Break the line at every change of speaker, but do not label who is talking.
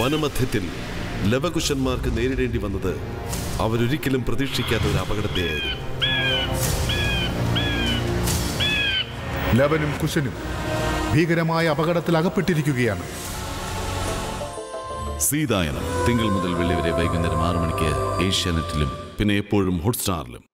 വനമധ്യത്തിൽ ലവകുശന്മാർക്ക് നേരിടേണ്ടി വന്നത് അവരൊരിക്കലും പ്രതീക്ഷിക്കാത്ത ഒരു അപകടത്തെയായിരുന്നു.
ലവനും കുശനും ഭീകരമായ അപകടത്തിൽ അകപ്പെട്ടിരിക്കുകയാണ്.
സീതായനം തിങ്കൾ മുതൽ വെള്ളി വരെ വൈകുന്നേരം ആറു മണിക്ക് ഏഷ്യാനെറ്റിലും പിന്നെ എപ്പോഴും ഹോട്ട്സ്റ്റാറിലും.